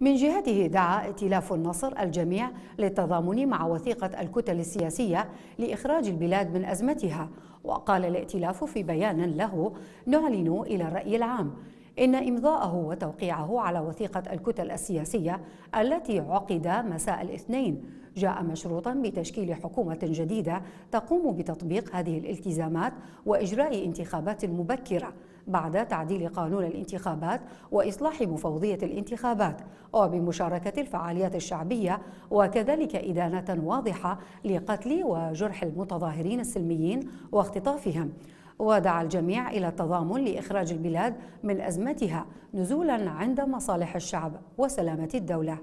من جهته دعا ائتلاف النصر الجميع للتضامن مع وثيقة الكتل السياسية لإخراج البلاد من أزمتها وقال الائتلاف في بيان له نعلن إلى الرأي العام إن إمضاءه وتوقيعه على وثيقة الكتل السياسية التي عقد مساء الاثنين جاء مشروطا بتشكيل حكومة جديدة تقوم بتطبيق هذه الالتزامات وإجراء انتخابات مبكرة بعد تعديل قانون الانتخابات وإصلاح مفوضية الانتخابات وبمشاركة الفعاليات الشعبية وكذلك إدانة واضحة لقتل وجرح المتظاهرين السلميين واختطافهم. ودعا الجميع إلى التضامن لإخراج البلاد من أزمتها نزولا عند مصالح الشعب وسلامة الدولة.